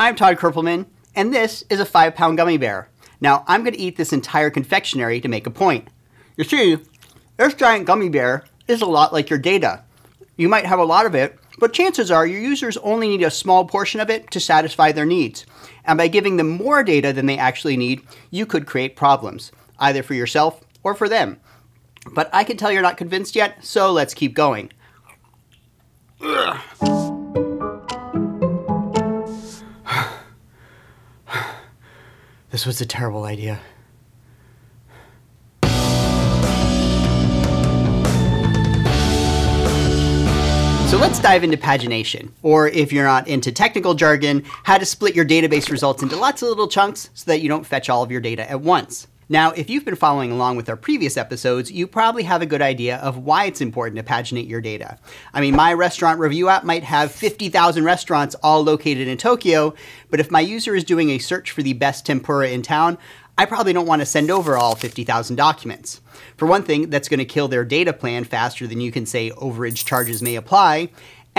I'm Todd Kerpelman, and this is a five pound gummy bear. Now, I'm going to eat this entire confectionery to make a point. You see, this giant gummy bear is a lot like your data. You might have a lot of it, but chances are your users only need a small portion of it to satisfy their needs. And by giving them more data than they actually need, you could create problems, either for yourself or for them. But I can tell you're not convinced yet, so let's keep going. This was a terrible idea. So let's dive into pagination, or if you're not into technical jargon, how to split your database results into lots of little chunks so that you don't fetch all of your data at once. Now, if you've been following along with our previous episodes, you probably have a good idea of why it's important to paginate your data. I mean, my restaurant review app might have 50,000 restaurants all located in Tokyo, but if my user is doing a search for the best tempura in town, I probably don't want to send over all 50,000 documents. For one thing, that's going to kill their data plan faster than you can say overage charges may apply,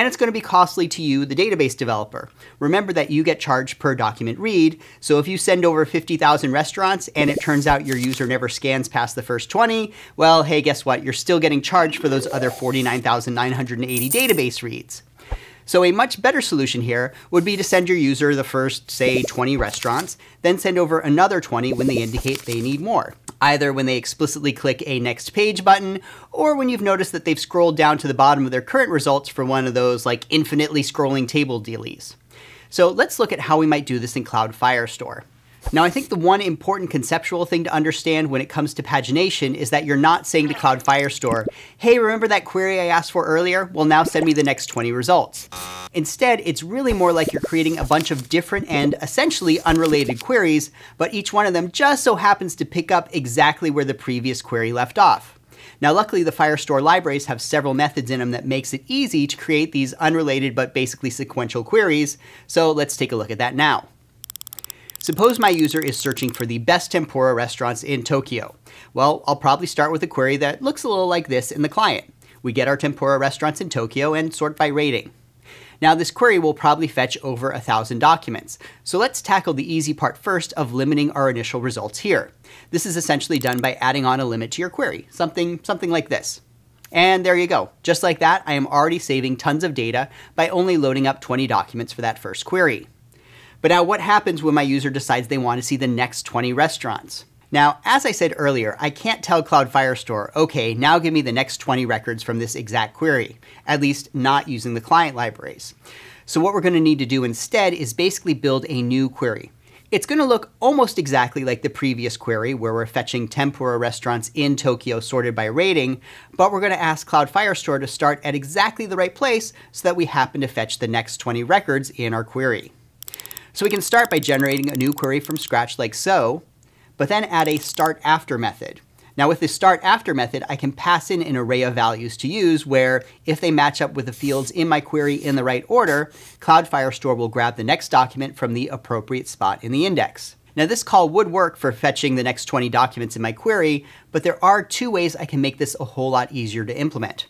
and it's going to be costly to you, the database developer. Remember that you get charged per document read, so if you send over 50,000 restaurants and it turns out your user never scans past the first 20, well, hey, guess what? You're still getting charged for those other 49,980 database reads. So a much better solution here would be to send your user the first, say, 20 restaurants, then send over another 20 when they indicate they need more. Either when they explicitly click a next page button, or when you've noticed that they've scrolled down to the bottom of their current results for one of those like infinitely scrolling table dealies. So let's look at how we might do this in Cloud Firestore. Now, I think the one important conceptual thing to understand when it comes to pagination is that you're not saying to Cloud Firestore, hey, remember that query I asked for earlier? Well, now send me the next 20 results. Instead, it's really more like you're creating a bunch of different and essentially unrelated queries, but each one of them just so happens to pick up exactly where the previous query left off. Now, luckily, the Firestore libraries have several methods in them that makes it easy to create these unrelated but basically sequential queries, so let's take a look at that now. Suppose my user is searching for the best tempura restaurants in Tokyo. Well, I'll probably start with a query that looks a little like this in the client. We get our tempura restaurants in Tokyo and sort by rating. Now this query will probably fetch over a thousand documents. So let's tackle the easy part first of limiting our initial results here. This is essentially done by adding on a limit to your query, something, something like this. And there you go. Just like that, I am already saving tons of data by only loading up 20 documents for that first query. But now what happens when my user decides they want to see the next 20 restaurants? Now, as I said earlier, I can't tell Cloud Firestore, okay, now give me the next 20 records from this exact query, at least not using the client libraries. So what we're going to need to do instead is basically build a new query. It's going to look almost exactly like the previous query where we're fetching tempura restaurants in Tokyo sorted by rating, but we're going to ask Cloud Firestore to start at exactly the right place so that we happen to fetch the next 20 records in our query. So we can start by generating a new query from scratch like so, but then add a start after method. Now with the start after method, I can pass in an array of values to use where if they match up with the fields in my query in the right order, Cloud Firestore will grab the next document from the appropriate spot in the index. Now this call would work for fetching the next 20 documents in my query, but there are two ways I can make this a whole lot easier to implement.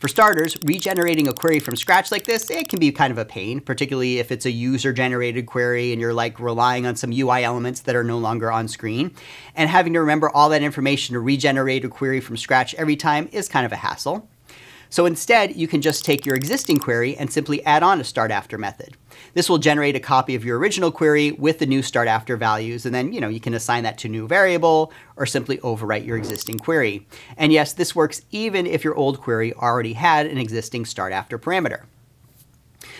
For starters, regenerating a query from scratch like this, it can be kind of a pain, particularly if it's a user-generated query and you're like relying on some UI elements that are no longer on screen. And having to remember all that information to regenerate a query from scratch every time is kind of a hassle. So instead, you can just take your existing query and simply add on a start after method. This will generate a copy of your original query with the new start after values, and then you know you can assign that to a new variable or simply overwrite your existing query. And yes, this works even if your old query already had an existing start after parameter.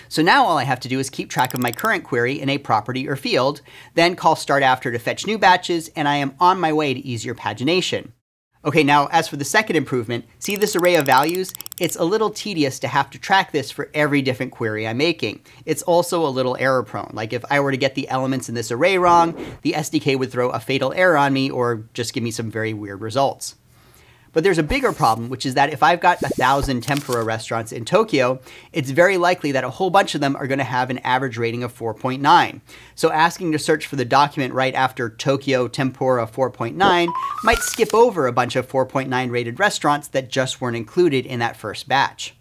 So now all I have to do is keep track of my current query in a property or field, then call start after to fetch new batches, and I am on my way to easier pagination. Okay, now as for the second improvement, see this array of values? It's a little tedious to have to track this for every different query I'm making. It's also a little error prone. Like if I were to get the elements in this array wrong, the SDK would throw a fatal error on me or just give me some very weird results. But there's a bigger problem, which is that if I've got a thousand tempura restaurants in Tokyo, it's very likely that a whole bunch of them are going to have an average rating of 4.9. So asking to search for the document right after Tokyo Tempura 4.9 might skip over a bunch of 4.9 rated restaurants that just weren't included in that first batch.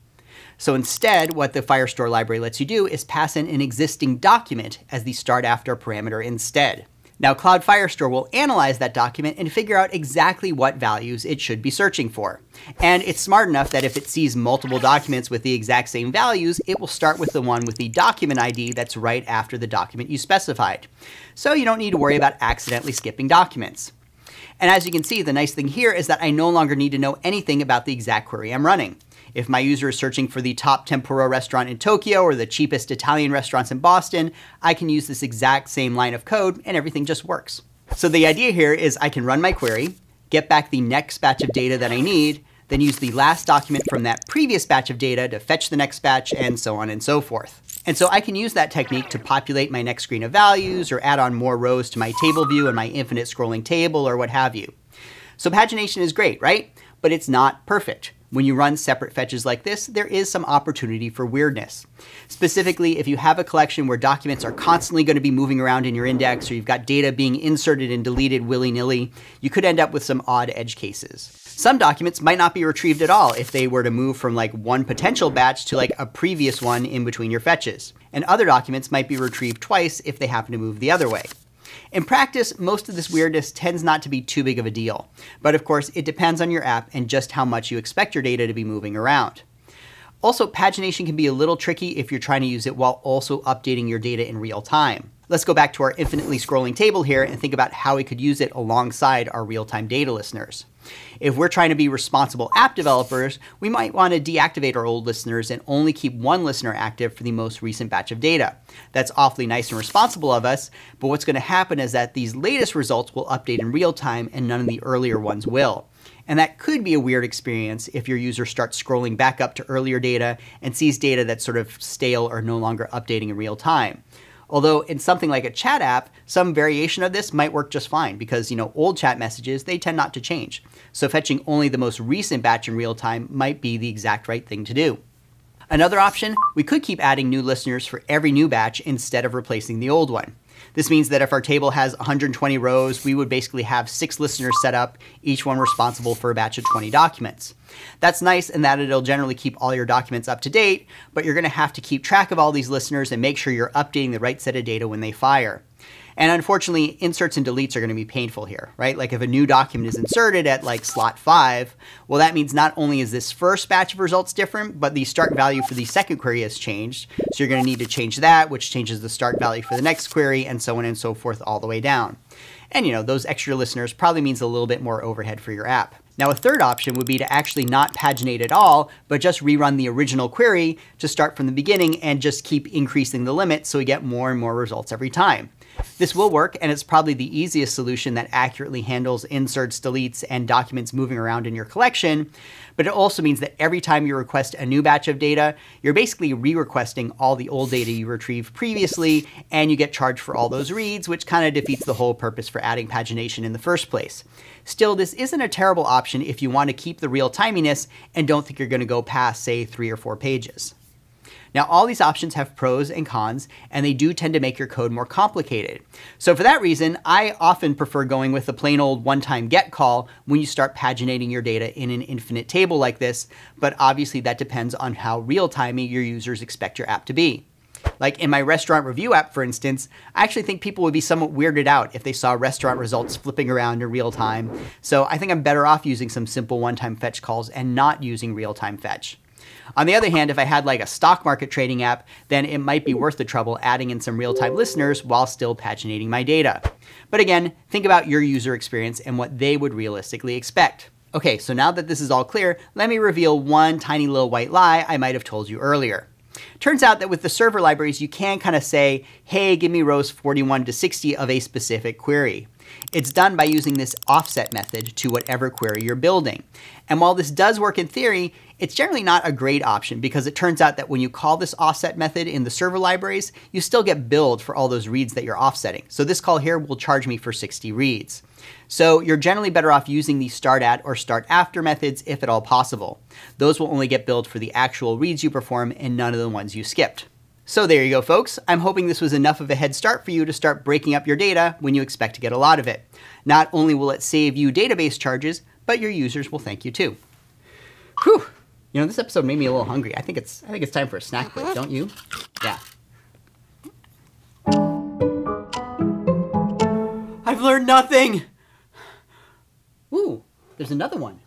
So instead, what the Firestore library lets you do is pass in an existing document as the start after parameter instead. Now Cloud Firestore will analyze that document and figure out exactly what values it should be searching for. And it's smart enough that if it sees multiple documents with the exact same values, it will start with the one with the document ID that's right after the document you specified. So you don't need to worry about accidentally skipping documents. And as you can see, the nice thing here is that I no longer need to know anything about the exact query I'm running. If my user is searching for the top tempura restaurant in Tokyo or the cheapest Italian restaurants in Boston, I can use this exact same line of code and everything just works. So the idea here is I can run my query, get back the next batch of data that I need, then use the last document from that previous batch of data to fetch the next batch, and so on and so forth. And so I can use that technique to populate my next screen of values or add on more rows to my table view and my infinite scrolling table or what have you. So pagination is great, right? But it's not perfect. When you run separate fetches like this, there is some opportunity for weirdness. Specifically, if you have a collection where documents are constantly going to be moving around in your index or you've got data being inserted and deleted willy-nilly, you could end up with some odd edge cases. Some documents might not be retrieved at all if they were to move from like one potential batch to like a previous one in between your fetches. And other documents might be retrieved twice if they happen to move the other way. In practice, most of this weirdness tends not to be too big of a deal, but of course it depends on your app and just how much you expect your data to be moving around. Also, pagination can be a little tricky if you're trying to use it while also updating your data in real time. Let's go back to our infinitely scrolling table here and think about how we could use it alongside our real-time data listeners. If we're trying to be responsible app developers, we might want to deactivate our old listeners and only keep one listener active for the most recent batch of data. That's awfully nice and responsible of us, but what's going to happen is that these latest results will update in real time and none of the earlier ones will. And that could be a weird experience if your user starts scrolling back up to earlier data and sees data that's sort of stale or no longer updating in real time. Although in something like a chat app, some variation of this might work just fine because, you know, old chat messages, they tend not to change. So fetching only the most recent batch in real time might be the exact right thing to do. Another option, we could keep adding new listeners for every new batch instead of replacing the old one. This means that if our table has 120 rows, we would basically have six listeners set up, each one responsible for a batch of 20 documents. That's nice in that it'll generally keep all your documents up to date, but you're gonna have to keep track of all these listeners and make sure you're updating the right set of data when they fire. And unfortunately, inserts and deletes are going to be painful here, right? Like if a new document is inserted at like slot five, well, that means not only is this first batch of results different, but the start value for the second query has changed. So you're going to need to change that, which changes the start value for the next query and so on and so forth all the way down. And you know, those extra listeners probably means a little bit more overhead for your app. Now a third option would be to actually not paginate at all, but just rerun the original query to start from the beginning and just keep increasing the limit so we get more and more results every time. This will work, and it's probably the easiest solution that accurately handles inserts, deletes, and documents moving around in your collection. But it also means that every time you request a new batch of data, you're basically re-requesting all the old data you retrieved previously, and you get charged for all those reads, which kind of defeats the whole purpose for adding pagination in the first place. Still, this isn't a terrible option if you want to keep the real timiness and don't think you're going to go past, say, three or four pages. Now, all these options have pros and cons, and they do tend to make your code more complicated. So for that reason, I often prefer going with the plain old one-time get call when you start paginating your data in an infinite table like this, but obviously that depends on how real-timey your users expect your app to be. Like in my restaurant review app, for instance, I actually think people would be somewhat weirded out if they saw restaurant results flipping around in real time. So I think I'm better off using some simple one-time fetch calls and not using real-time fetch. On the other hand, if I had like a stock market trading app, then it might be worth the trouble adding in some real-time listeners while still paginating my data. But again, think about your user experience and what they would realistically expect. Okay, so now that this is all clear, let me reveal one tiny little white lie I might have told you earlier. Turns out that with the server libraries, you can kind of say, hey, give me rows 41 to 60 of a specific query. It's done by using this offset method to whatever query you're building. And while this does work in theory, it's generally not a great option because it turns out that when you call this offset method in the server libraries, you still get billed for all those reads that you're offsetting. So this call here will charge me for 60 reads. So you're generally better off using the start at or start after methods if at all possible. Those will only get billed for the actual reads you perform and none of the ones you skipped. So there you go, folks. I'm hoping this was enough of a head start for you to start breaking up your data when you expect to get a lot of it. Not only will it save you database charges, but your users will thank you too. Whew. You know, this episode made me a little hungry. I think it's I think it's time for a snack break, don't you? Yeah. I've learned nothing. Ooh, there's another one.